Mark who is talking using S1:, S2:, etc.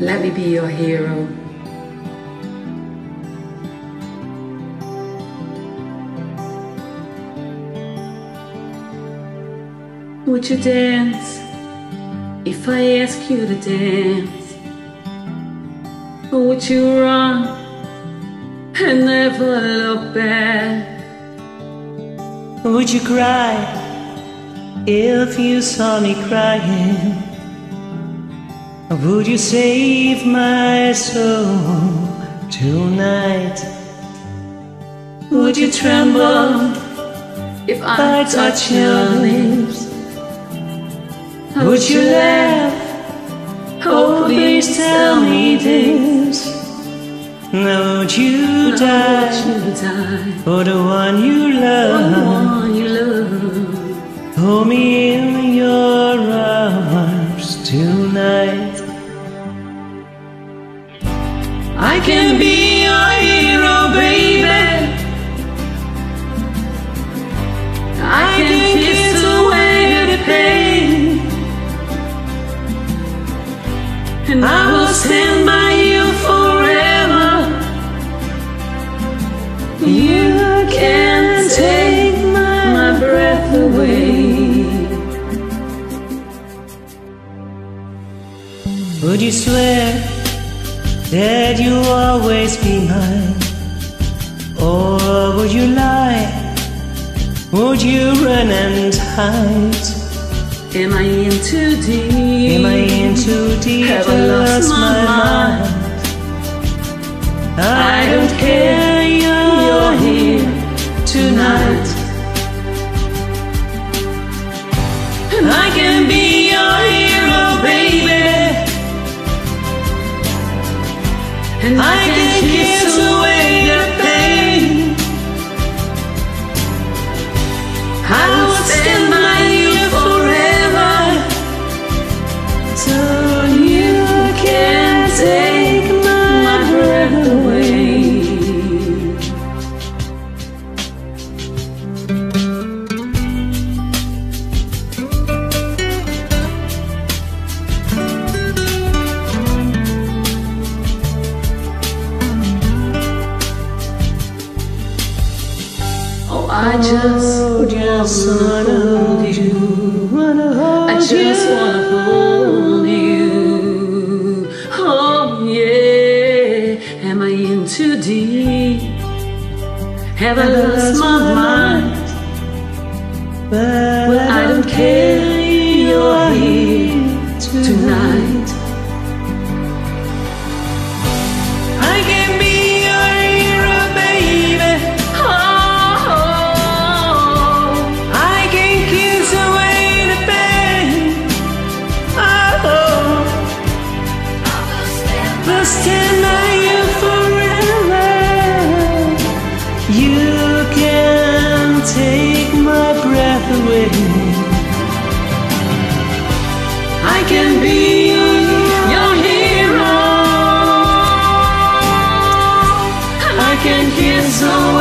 S1: Let me be your hero. Would you dance if I ask you to dance? Or would you run and never look back?
S2: Would you cry if you saw me crying? Would you save my soul tonight?
S1: Would you tremble if I, touch your lips?
S2: Would you laugh? Oh, please tell me this. Now would you die
S1: Would you die
S2: for the one you love?
S1: one you love?
S2: Hold me I can be your hero, baby.
S1: I can kiss away the pain, and I will stand by you forever. You can take my breath away.
S2: Would you swear that you'll always be mine? Or would you lie? Would you run and hide?
S1: Am I in too deep?
S2: Am I in too deep?
S1: Have I lost my mind?
S2: I I can kiss away the pain. I
S1: just, just wanna hold you. Wanna hold I just you. wanna hold you. Oh yeah, am I in too deep? Have, I lost, lost my, my mind? mind? But well, I don't care. You're here tonight. tonight. begins on.